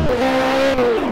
Oh,